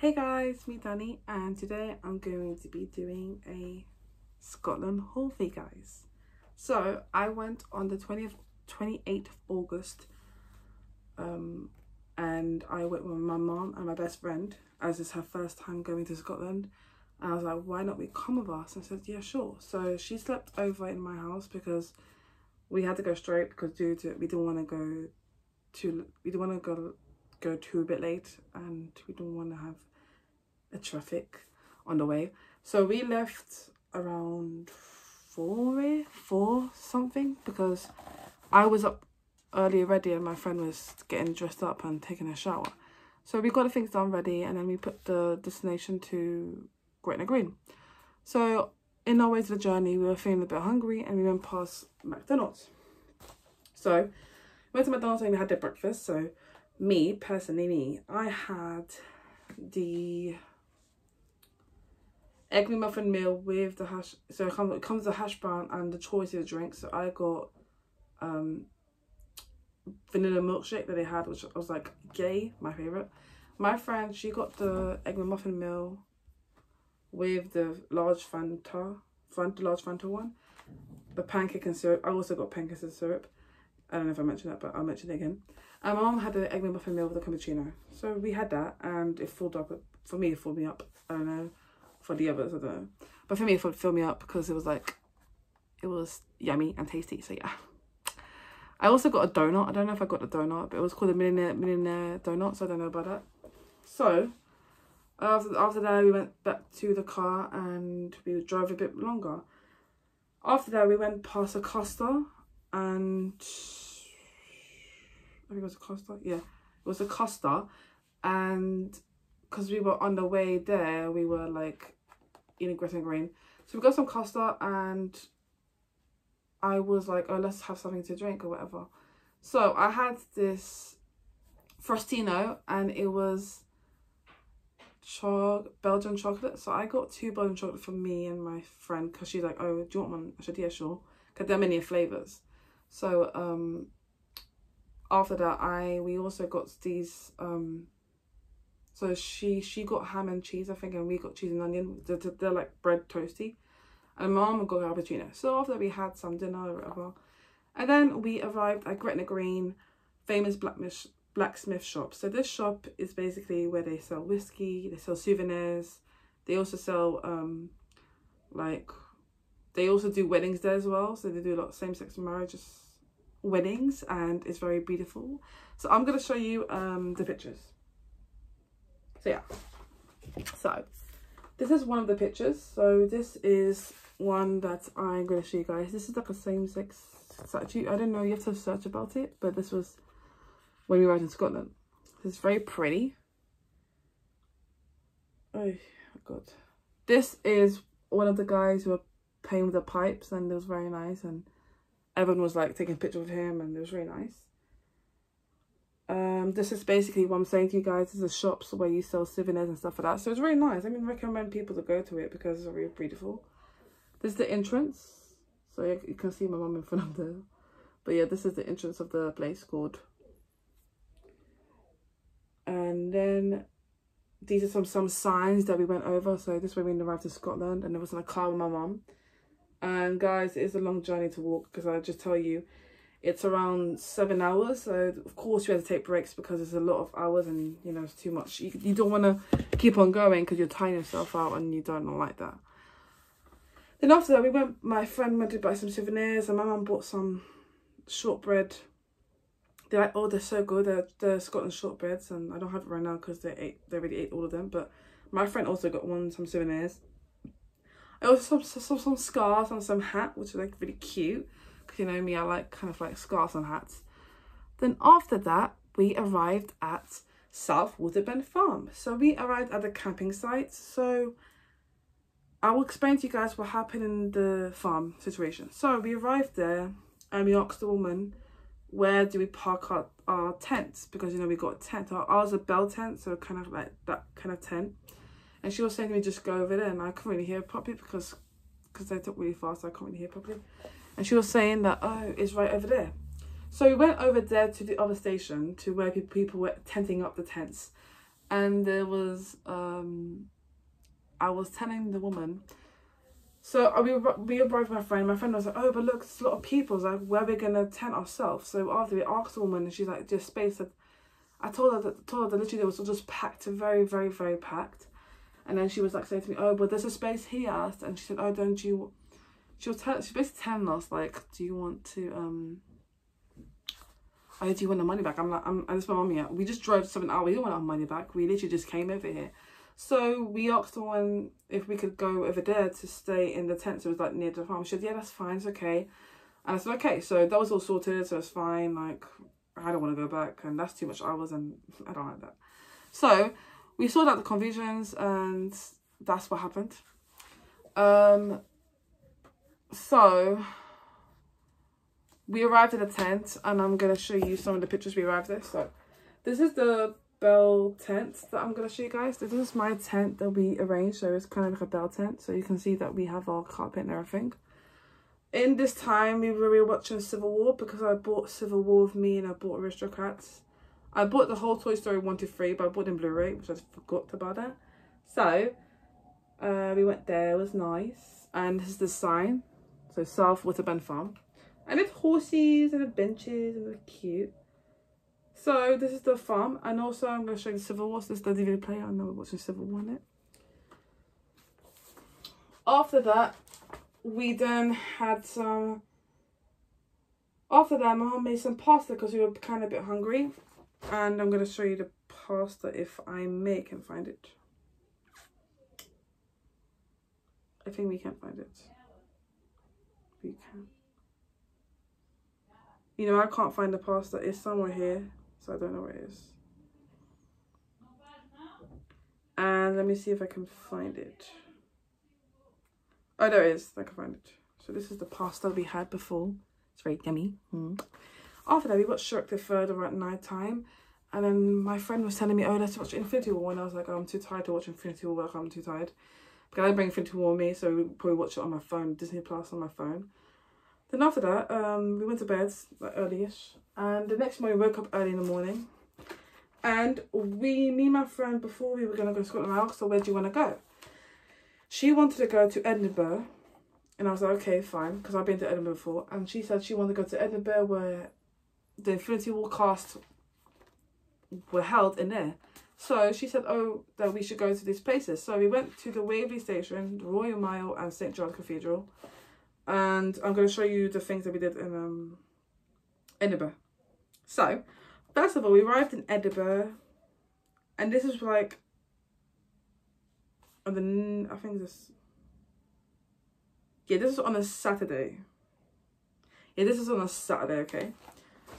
Hey guys, me Danny and today I'm going to be doing a Scotland haul for you guys. So I went on the 20th, 28th of August um, and I went with my mom and my best friend as it's her first time going to Scotland. And I was like why not we come with us? And I said yeah sure. So she slept over in my house because we had to go straight because due to we didn't want to go too we didn't want to go go too a bit late and we don't want to have a traffic on the way. So we left around four four something because i was up early already and my friend was getting dressed up and taking a shower. So we got the things done ready and then we put the destination to gretna green. So in our way to the journey we were feeling a bit hungry and we went past mcdonald's. So we went to mcdonald's and we had their breakfast. So me personally me i had the egg muffin meal with the hash so it comes, it comes the hash brown and the choice of drinks so i got um vanilla milkshake that they had which i was like gay my favorite my friend she got the egg muffin meal with the large fanta fanta large fanta one the pancake and syrup i also got pancakes and syrup i don't know if i mentioned that but i'll mention it again and my mom had the egg muffin meal with a cappuccino. So we had that and it filled up. For me, it filled me up. I don't know. For the others, I don't know. But for me, it filled me up because it was like, it was yummy and tasty. So yeah. I also got a donut. I don't know if I got the donut, but it was called a millionaire, millionaire donut. So I don't know about that. So after, after that, we went back to the car and we drove a bit longer. After that, we went past a Costa and I think it was a Costa. Yeah, it was a Costa, and because we were on the way there, we were like eating Gretna Green. So we got some Costa, and I was like, oh, let's have something to drink or whatever. So I had this Frostino, and it was cho Belgian chocolate. So I got two Belgian chocolate for me and my friend because she's like, oh, do you want one? I said, yeah, sure. Because there are many flavors. So um, after that i we also got these um so she she got ham and cheese i think and we got cheese and onion. They're, they're like bread toasty. And mom got cappuccino so after we had some dinner or whatever and then we arrived at gretna green famous blacksmith blacksmith shop. So this shop is basically where they sell whiskey they sell souvenirs they also sell um like they also do weddings there as well. So they do a lot of same-sex marriages weddings and it's very beautiful. So I'm going to show you um, the pictures. So yeah. So this is one of the pictures. So this is one that I'm going to show you guys. This is like a same-sex statue. I don't know, you have to search about it. But this was when we were in Scotland. It's very pretty. Oh god. This is one of the guys who are playing with the pipes and it was very nice and everyone was like taking a picture of him and it was really nice. Um, this is basically what I'm saying to you guys. Is shops where you sell souvenirs and stuff like that. So it's really nice. I mean, recommend people to go to it because it's really beautiful. This is the entrance. So you, you can see my mum in front of there But yeah, this is the entrance of the place called. And then these are some some signs that we went over. So this way we arrived to Scotland and it was in a car with my mum and guys it is a long journey to walk because i just tell you it's around seven hours so of course you have to take breaks because it's a lot of hours and you know it's too much. You, you don't want to keep on going because you're tiring yourself out and you don't like that. Then after that we went my friend went to buy some souvenirs and my mum bought some shortbread. They're like oh they're so good they're, they're scotland shortbreads and i don't have it right now because they ate they already ate all of them but my friend also got one some souvenirs. I also saw some, some scarves and some hat, which are like really cute. You know me, I like kind of like scarves and hats. Then after that, we arrived at South Waterbend Farm. So we arrived at the camping site. So I will explain to you guys what happened in the farm situation. So we arrived there and we asked the woman, where do we park our, our tents? Because, you know, we got a tent. Ours a bell tent, so kind of like that kind of tent. And she was saying we just go over there. And I couldn't really hear properly because because they talk really fast. I couldn't really hear properly. And she was saying that, oh, it's right over there. So we went over there to the other station to where people were tenting up the tents. and there was um I was telling the woman so uh, we we arrived with my friend. My friend was like, "Oh, but look, there's a lot of people. Like, where are we gonna tent ourselves?" So after we asked the woman, and she's like, "Just space." That I told her that told her that literally it was just packed, very, very, very packed. And then she was like saying to me, "Oh, but there's a space here." And she said, "Oh, don't you?" She was she basically telling us like, "Do you want to um?" I do you want the money back? I'm like, I'm. I just my mum here. We just drove seven hours. We don't want our money back. We literally just came over here. So we asked someone if we could go over there to stay in the tent. So it was like near the farm. She said, yeah, that's fine. It's okay. And I said, okay. So that was all sorted. So it's fine. Like, I don't want to go back. And that's too much hours. And I don't like that. So we sorted out the confusions and that's what happened. Um, so we arrived at a tent and I'm going to show you some of the pictures we arrived at. So this is the bell tent that I'm going to show you guys. This is my tent that we arranged. So it's kind of like a bell tent. So you can see that we have our carpet and everything. In this time, we were watching Civil War because I bought Civil War with me and I bought Aristocats. I bought the whole Toy Story 1 to 3, but I bought in Blu-ray, which I forgot about that. So, uh, we went there. It was nice. And this is the sign. So, South Waterbend Farm. And it's horses and the benches and they're cute. So this is the farm, and also I'm going to show you the Civil War. This is the DVD player. I know we're watching Civil War on it. After that, we then had some. After that, my mom made some pasta because we were kind of a bit hungry, and I'm going to show you the pasta if I may can find it. I think we can find it. We can. You know, I can't find the pasta. It's somewhere here so I don't know where it is. And let me see if I can find it. Oh, there it is. I can find it. So this is the pasta we had before. It's very yummy. Mm. After that, we watched Shrek the Third around night time. And then my friend was telling me, oh, let's watch Infinity War. And I was like, oh, I'm too tired to watch Infinity War. I'm too tired. But I bring Infinity War with me, so we probably watch it on my phone, Disney Plus on my phone. Then after that, um, we went to bed like early-ish, and the next morning woke up early in the morning, and we, me and my friend, before we were gonna go to Scotland, I asked her where do you want to go. She wanted to go to Edinburgh, and I was like, okay, fine, because I've been to Edinburgh before, and she said she wanted to go to Edinburgh where the Infinity War cast were held in there. So she said, oh, that we should go to these places. So we went to the Waverley Station, the Royal Mile, and St. John Cathedral and I'm going to show you the things that we did in um, Edinburgh. So, first of all, we arrived in Edinburgh, and this is like on the I think this. Yeah, this is on a Saturday. Yeah, this is on a Saturday. Okay,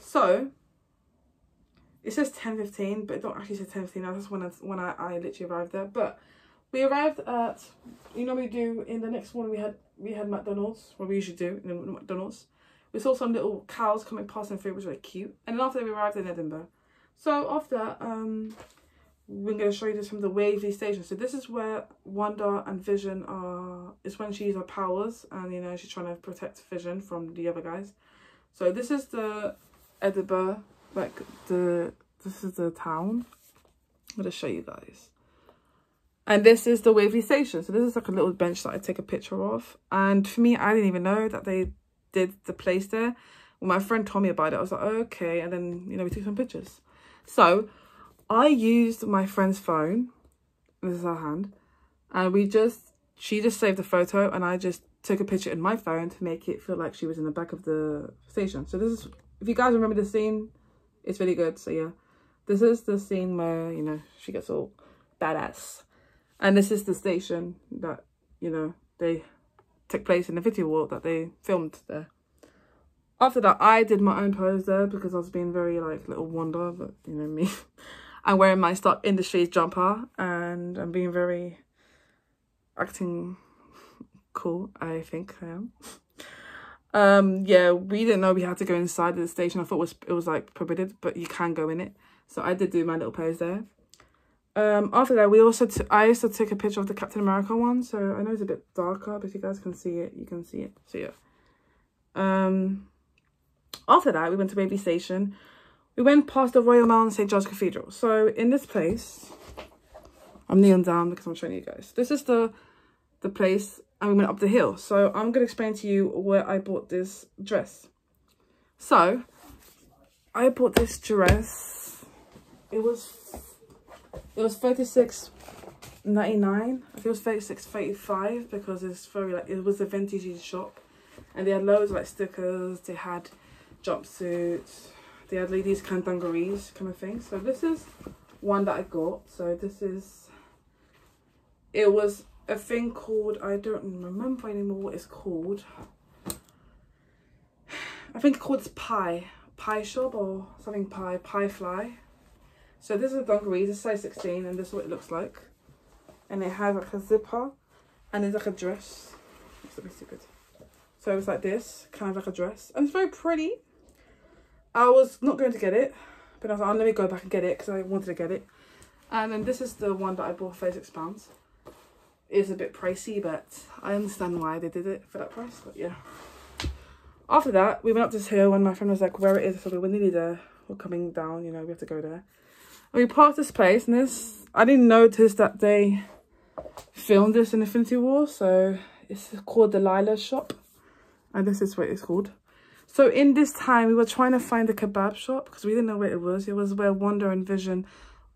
so it says ten fifteen, but it don't actually say ten fifteen. That's when I when I, I literally arrived there. But we arrived at you know we do in the next one we had we had McDonald's, what we usually do in McDonald's. We saw some little cows coming passing through, which was really cute. And then after that, we arrived in Edinburgh. So after um, we're going to show you this from the Waverley station. So this is where Wanda and Vision are, it's when she uses her powers and, you know, she's trying to protect Vision from the other guys. So this is the Edinburgh, like the, this is the town. I'm to show you guys. And this is the Waverley Station. So this is like a little bench that I take a picture of. And for me, I didn't even know that they did the place there. When my friend told me about it, I was like, oh, okay. And then, you know, we took some pictures. So I used my friend's phone. This is her hand. And we just, she just saved the photo and I just took a picture in my phone to make it feel like she was in the back of the station. So this is, if you guys remember the scene, it's really good. So yeah, this is the scene where, you know, she gets all badass. And this is the station that, you know, they took place in the video war that they filmed there. After that, I did my own pose there because I was being very, like, little wonder, but, you know, me. I'm wearing my Stark Industries jumper and I'm being very acting cool, I think I am. um, yeah, we didn't know we had to go inside the station. I thought it was, it was, like, prohibited, but you can go in it. So I did do my little pose there. Um, after that, we also I also took a picture of the Captain America one, so I know it's a bit darker, but if you guys can see it, you can see it. So yeah. Um, after that, we went to Waverley Station. We went past the Royal Mile and St. George Cathedral. So in this place, I'm kneeling down because I'm showing you guys. This is the the place and we went up the hill. So I'm going to explain to you where I bought this dress. So I bought this dress. It was it was 36 99 I think it was 36 35 because it's very like it was a vintage shop and they had loads of like stickers they had jumpsuits they had like these kind of dungarees kind of thing so this is one that I got so this is it was a thing called I don't remember anymore what it's called. I think it's called Pie. Pie Shop or something Pie Pie Fly. So this is a dungaree it's size 16 and this is what it looks like. And it has like a zipper and it's like a dress. It's a bit stupid. So it's like this kind of like a dress. And it's very pretty. I was not going to get it but i was like oh, let me go back and get it because i wanted to get it. Um, and then this is the one that i bought for 36 it's a bit pricey but i understand why they did it for that price but yeah after that we went up this hill and my friend was like where it is so we were nearly there we're coming down you know we have to go there and we parked this place and this i didn't notice that they filmed this in Infinity War. So it's called Delilah Shop. And this is what it's called. So in this time, we were trying to find the kebab shop because we didn't know where it was. It was where Wanda and Vision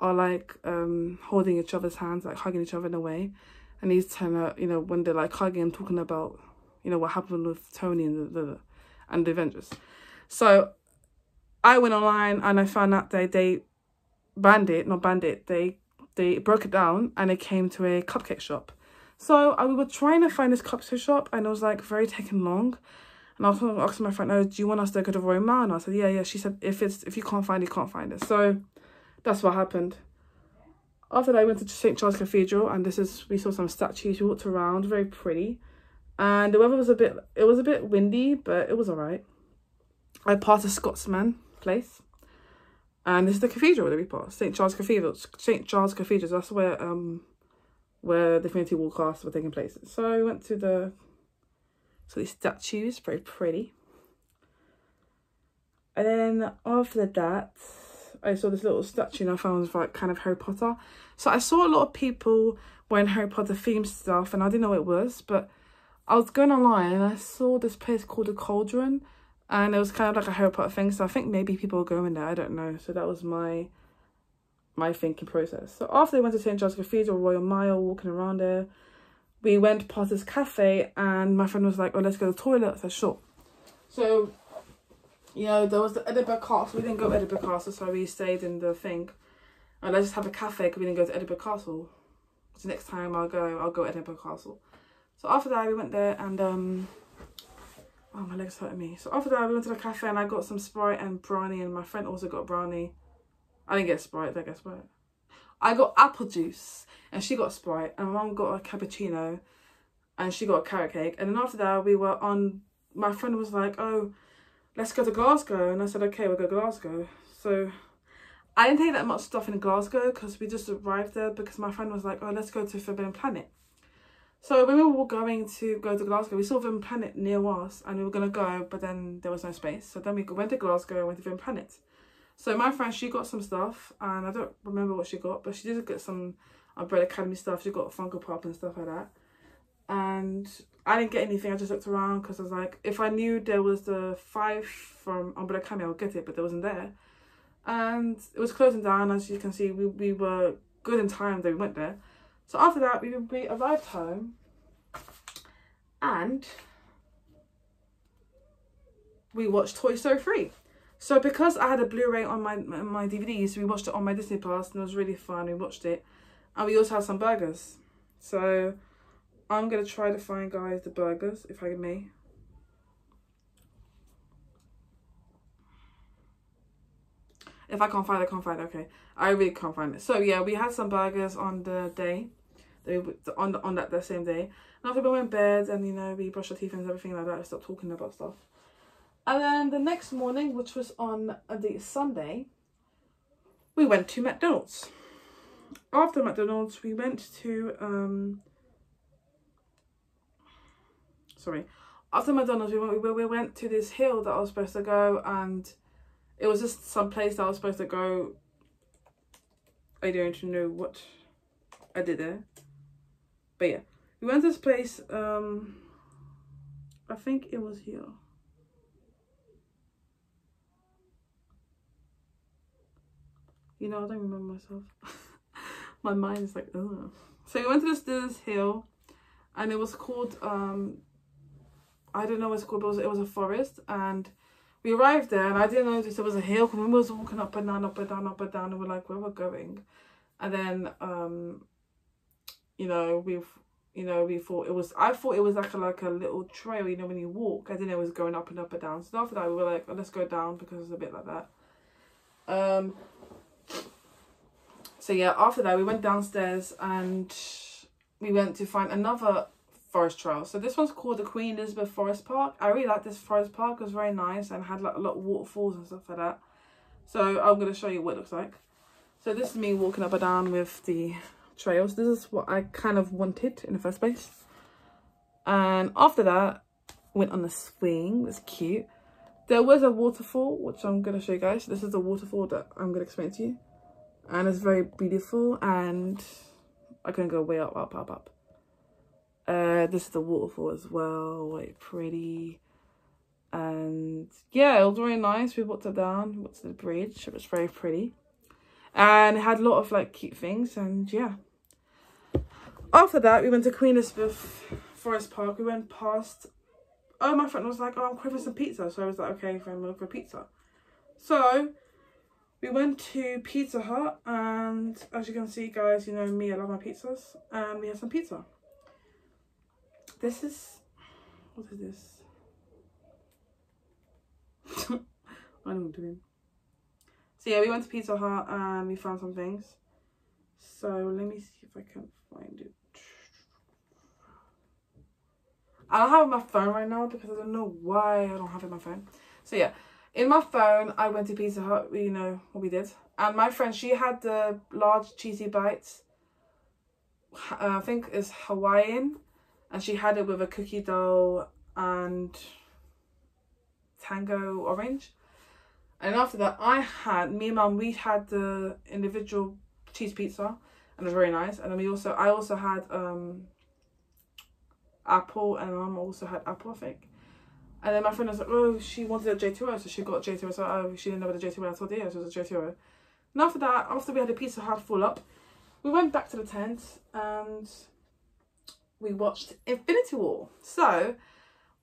are like um, holding each other's hands, like hugging each other in a way. And he's trying to, you know, when they're like hugging and talking about, you know, what happened with Tony and the, the and the Avengers. So I went online and I found out that they banned it, not banned it, they they broke it down and it came to a cupcake shop. So I, we were trying to find this cupcake shop and it was like very taking long. And I was asking my friend, oh, do you want us to go to Mile? And I said, yeah, yeah. She said, if it's if you can't find it, you can't find it. So that's what happened. After that, I went to St. Charles Cathedral and this is, we saw some statues. We walked around, very pretty. And the weather was a bit, it was a bit windy, but it was all right. I passed a Scotsman place and this is the cathedral that we passed, St. Charles Cathedral. St. Charles Cathedral, that's where um where the Infinity War casts were taking place. So we went to the so these statues, very pretty. And then after that, I saw this little statue and I found it was like kind of Harry Potter. So I saw a lot of people wearing Harry Potter themed stuff and I didn't know what it was, but I was going online and I saw this place called the Cauldron and it was kind of like a Harry Potter thing. So I think maybe people were going there. I don't know. So that was my my thinking process. So after we went to St. John's Cathedral, Royal Mile, walking around there, we went past this cafe and my friend was like, oh, let's go to the toilet. Said, sure. So, you know, there was the Edinburgh Castle. We didn't go to Edinburgh Castle, so we stayed in the thing. And let's just have a cafe because we didn't go to Edinburgh Castle. So next time I'll go, I'll go to Edinburgh Castle. So after that, we went there and um, Oh, my leg's hurting me. So after that, we went to the cafe and I got some Sprite and brownie and my friend also got brownie. I didn't get Sprite, they get Sprite. I got apple juice and she got Sprite and my mum got a cappuccino and she got a carrot cake. And then after that, we were on, my friend was like, oh, let's go to Glasgow. And I said, okay, we'll go to Glasgow. So I didn't take that much stuff in Glasgow because we just arrived there because my friend was like, oh, let's go to Forbidden Planet. So when we were going to go to Glasgow, we saw Forbidden Planet near us and we were going to go, but then there was no space. So then we went to Glasgow and went to Forbidden Planet. So my friend, she got some stuff and I don't remember what she got, but she did get some Umbrella Academy stuff. She got Funko Pop and stuff like that. And I didn't get anything. I just looked around because I was like, if I knew there was the five from Umbrella Academy, I would get it, but there wasn't there. And it was closing down. As you can see, we, we were good in time that we went there. So after that, we, we arrived home and we watched Toy Story 3. So because I had a Blu-ray on my my DVDs, we watched it on my Disney Plus and it was really fun. We watched it. And we also had some burgers. So I'm going to try to find, guys, the burgers, if I can. may. If I can't find it, I can't find it. Okay, I really can't find it. So yeah, we had some burgers on the day, they on the, on that the same day. And after we went to bed and you know we brushed our teeth and everything like that, I stopped talking about stuff. And then the next morning, which was on the Sunday, we went to McDonald's. After McDonald's, we went to um. Sorry, after McDonald's, we went we, we went to this hill that I was supposed to go and it was just some place that I was supposed to go. I don't know what I did there But yeah, we went to this place. Um, I think it was here. You know, I don't remember myself. My mind is like, ugh. So we went to this, this hill and it was called, um, I don't know what it's called, but it was, a forest. And we arrived there and I didn't notice there was a hill. Because we was walking up and down, up and down, up and down. And we're like, where we're going? And then, um, you know, we've, you know, we thought it was, I thought it was like a, like a little trail, you know, when you walk. I didn't know it was going up and up and down. So after that, we were like, oh, let's go down because it's a bit like that. Um, so yeah, after that, we went downstairs and we went to find another forest trail. So this one's called the Queen Elizabeth Forest Park. I really like this forest park. It was very nice and had like a lot of waterfalls and stuff like that. So I'm going to show you what it looks like. So this is me walking up and down with the trails. This is what I kind of wanted in the first place. And after that, went on the swing. It was cute. There was a waterfall, which I'm going to show you guys. This is the waterfall that I'm going to explain to you. And it's very beautiful and I can go way up, up, up, up. Uh, this is the waterfall as well, like pretty. And yeah, it was very nice. We walked it down, walked to the bridge. It was very pretty. And it had a lot of like cute things and yeah. After that, we went to Queen Elizabeth Forest Park. We went past, oh, my friend was like, oh, I'm craving some pizza. So I was like, okay, friend, we'll for pizza. So we went to Pizza Hut and as you can see guys, you know me, I love my pizzas. And we had some pizza. This is, what is this? Don't what I'm doing. So yeah, we went to Pizza Hut and we found some things. So let me see if I can find it. I don't have my phone right now because I don't know why I don't have it my phone. So yeah, in my phone, I went to Pizza Hut, you know what we did. And my friend, she had the large cheesy bites. Uh, I think is Hawaiian and she had it with a cookie dough and tango orange. And after that i had me and mum we had the individual cheese pizza and it was very nice. And then we also i also had um apple and mum also had apple i think. And then my friend was like oh she wanted a j2o so she got j2o so oh she didn't know what a j2o i told her so it was a j2o and after that after we had the pizza hut full up we went back to the tent and we watched Infinity War. So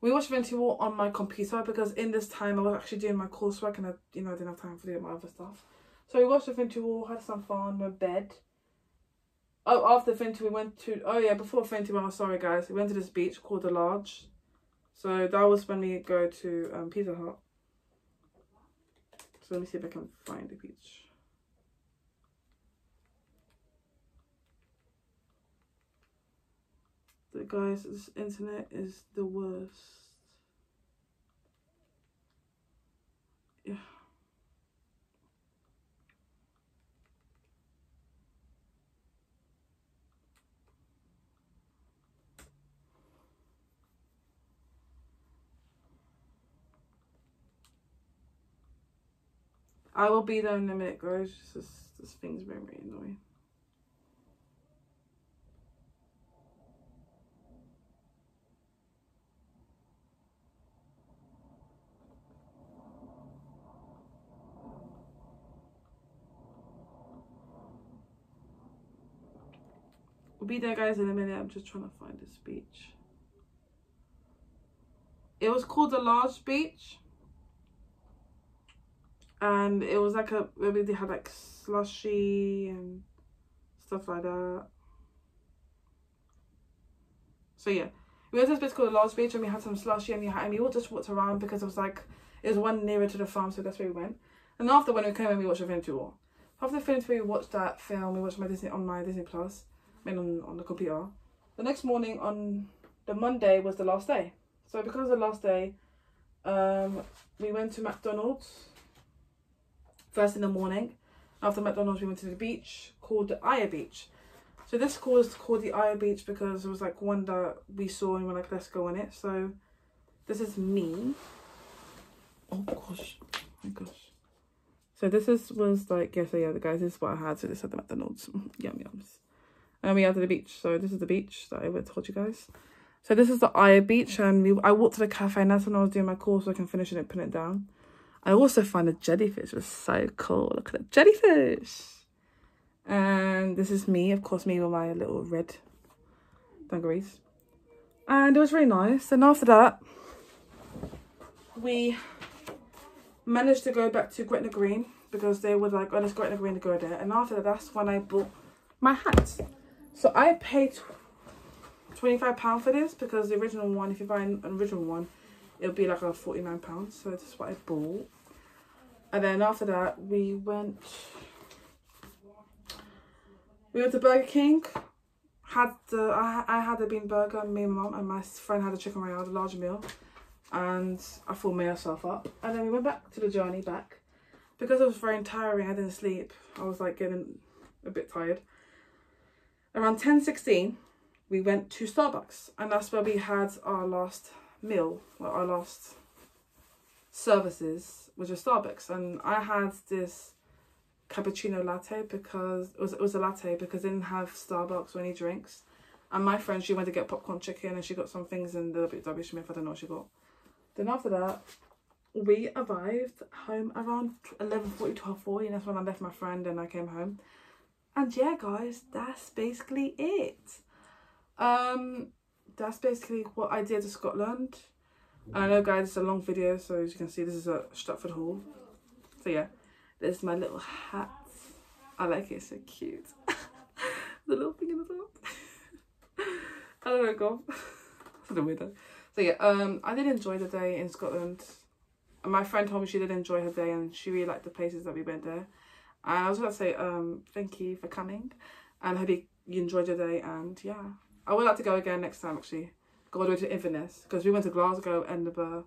we watched Infinity War on my computer because in this time I was actually doing my coursework and I, you know, I didn't have time for doing my other stuff. So we watched Infinity War, had some fun, went bed. Oh, after Infinity we went to, oh yeah, before Infinity War, sorry guys, we went to this beach called The Large. So that was when we go to um, Pizza Hut. So let me see if I can find the beach. The guys, this internet is the worst. Yeah. I will be there in a minute, guys. This, this thing's very, very annoying. We'll be there guys in a minute. I'm just trying to find this beach. It was called the Large Beach. And it was like a, maybe they had like slushy and stuff like that. So yeah, we went to this place called the Large Beach and we had some slushy and we, had, and we all just walked around because it was like, it was one nearer to the farm so that's where we went. And after when we came in we watched Infinity War. After Infinity War we watched that film, we watched my Disney on my Disney Plus made on, on the computer. The next morning on the Monday was the last day. So because the last day, um, we went to McDonald's first in the morning. After McDonald's, we went to the beach called the Aya Beach. So this was called the Aya Beach because it was like one that we saw and we're like, let's go on it. So this is me. Oh gosh, oh my gosh. So this is was like, yeah, so yeah, the guys, this is what I had. So this at the McDonald's. Yum yums. And we out to the beach. So this is the beach that I told you guys. So this is the Aya beach and we I walked to the cafe and that's when I was doing my course so I can finish it and put it down. I also found a jellyfish. Was so cool. Look at the jellyfish. And this is me, of course, me with my little red dungarees. And it was really nice. And after that, we managed to go back to Gretna Green because they were like, oh, let's Gretna Green to go there. And after that, that's when I bought my hat. So I paid £25 for this because the original one, if you buy an original one, it'll be like a £49. So this is what I bought. And then after that, we went... We went to Burger King. Had the I, I had a bean burger, me and mom, and my friend had a chicken royale, a large meal. And I full myself up. And then we went back to the journey back. Because it was very tiring, I didn't sleep. I was like getting a bit tired. Around 10, 16, we went to Starbucks and that's where we had our last meal, well, our last services, which was Starbucks. And I had this cappuccino latte because it was, it was a latte because they didn't have Starbucks or any drinks. And my friend, she went to get popcorn chicken and she got some things in the W. Smith. I don't know what she got. Then after that, we arrived home around 11.40, 12.40 and that's when I left my friend and I came home. And yeah, guys, that's basically it. Um that's basically what i did to scotland. I know guys it's a long video so as you can see this is a stratford hall. So yeah there's my little hat. I like it it's so cute. The little thing in the top. I don't know go for the window so yeah um i did enjoy the day in scotland. And my friend told me she did enjoy her day and she really liked the places that we went there i was gonna say um thank you for coming and hope you, you enjoyed your day and yeah I would like to go again next time actually. Go all the way to Inverness because we went to Glasgow, Edinburgh,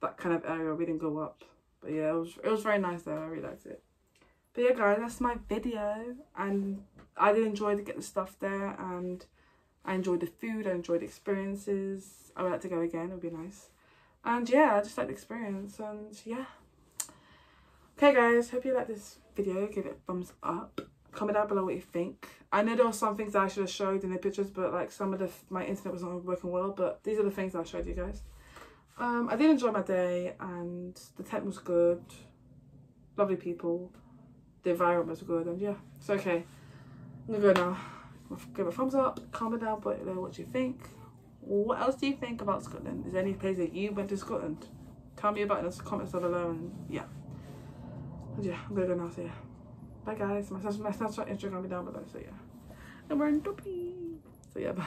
that kind of area. We didn't go up, but yeah, it was it was very nice there. I really liked it. But yeah, guys, that's my video, and I did enjoy to get the stuff there, and I enjoyed the food. I enjoyed the experiences. I would like to go again. It would be nice. And yeah, I just like the experience, and yeah. Okay, guys, hope you like this video. Give it a thumbs up. Comment down below what you think. I know there were some things i should have showed in the pictures but like some of the my internet was not working well but these are the things i showed you guys. Um i did enjoy my day and the tent was good. Lovely people. The environment was good and yeah it's okay. I'm gonna go now. Give a thumbs up. Comment down below what you think. What else do you think about scotland? Is there any place that you went to scotland? Tell me about it in the comments down below and yeah yeah i'm gonna go now so yeah Bye guys. My, my Snapchat, Instagram be down below. So yeah. We're in Duppy. So yeah, bye.